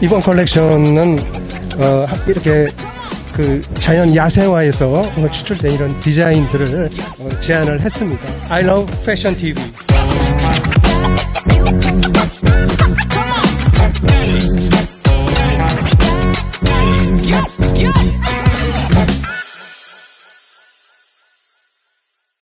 이번 컬렉션은 어, 이렇게 그 자연 야생화에서 추출된 이런 디자인들을 어, 제안을 했습니다. I love fashion TV.